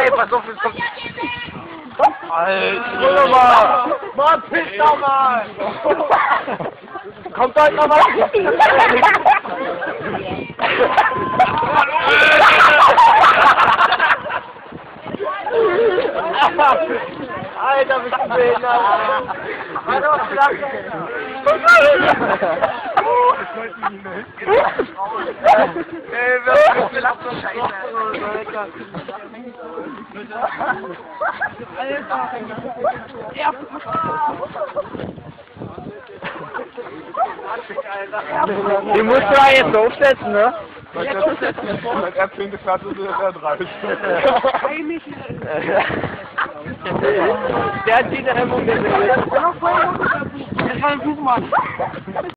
Ey, pass auf, es kommt. Alter, mal! Mann, piss doch mal! Kommt halt noch mal! Alter, bist du behindert! Alter, was sagst Ey, wer hat gelacht so scheiße? Die musst du da jetzt aufsetzen, ne? Jetzt aufsetzen. Wenn er 10 gefährt ist, ist er 30. Der Gerçeği de hemen gösteriyor. Efendim biz mi